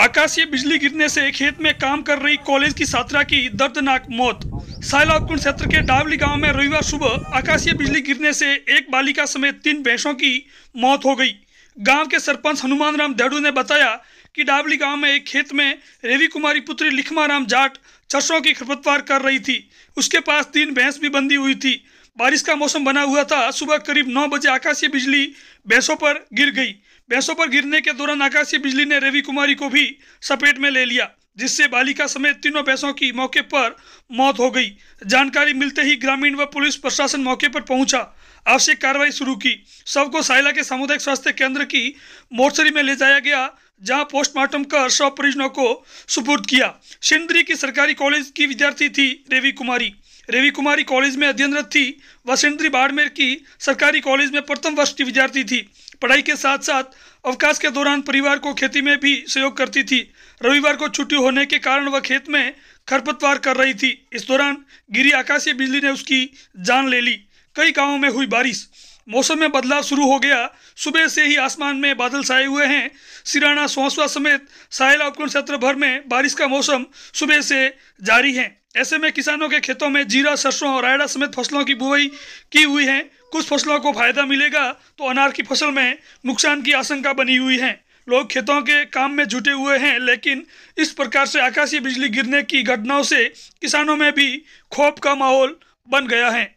आकाशीय बिजली गिरने से खेत में काम कर रही कॉलेज की छात्रा की दर्दनाक मौत। साइलाकुंड क्षेत्र के डावली गाँव में रविवार सुबह आकाशीय बिजली गिरने से एक बालिका समेत तीन भैंसों की मौत हो गई। गाँव के सरपंच हनुमान राम देड़ू ने बताया कि डावली गाँव में एक खेत में रेवी कुमारी पुत्री लिखमा राम जाट सरसों की खरपतवार कर रही थी। उसके पास तीन भैंस भी बंदी हुई थी। बारिश का मौसम बना हुआ था। सुबह करीब नौ बजे आकाशीय बिजली भैंसों पर गिर गई। भैंसों पर गिरने के दौरान आकाशीय बिजली ने रवि कुमारी को भी सपेट में ले लिया, जिससे बालिका समेत तीनों भैंसों की मौके पर मौत हो गई। जानकारी मिलते ही ग्रामीण व पुलिस प्रशासन मौके पर पहुँचा। आवश्यक कार्रवाई शुरू की। शव को साइला के सामुदायिक स्वास्थ्य केंद्र की मोर्चरी में ले जाया गया, जहाँ पोस्टमार्टम कर शव परिजनों को सुपुर्द किया। सिंदरी की सरकारी कॉलेज की विद्यार्थी थी रेवी कुमारी। रेवी कुमारी कॉलेज में अध्ययनरत थी। व सिंदरी बाड़मेर की सरकारी कॉलेज में प्रथम वर्ष की विद्यार्थी थी। पढ़ाई के साथ साथ अवकाश के दौरान परिवार को खेती में भी सहयोग करती थी। रविवार को छुट्टी होने के कारण वह खेत में खरपतवार कर रही थी। इस दौरान गिरी आकाशीय बिजली ने उसकी जान ले ली। कई गाँवों में हुई बारिश। मौसम में बदलाव शुरू हो गया। सुबह से ही आसमान में बादल छाए हुए हैं। सिराना, सोसवा समेत साहेला उपखंड क्षेत्र भर में बारिश का मौसम सुबह से जारी है। ऐसे में किसानों के खेतों में जीरा, सरसों और रायडा समेत फ़सलों की बुआई की हुई है। कुछ फ़सलों को फ़ायदा मिलेगा तो अनार की फ़सल में नुकसान की आशंका बनी हुई है। लोग खेतों के काम में जुटे हुए हैं, लेकिन इस प्रकार से आकाशीय बिजली गिरने की घटनाओं से किसानों में भी खौफ का माहौल बन गया है।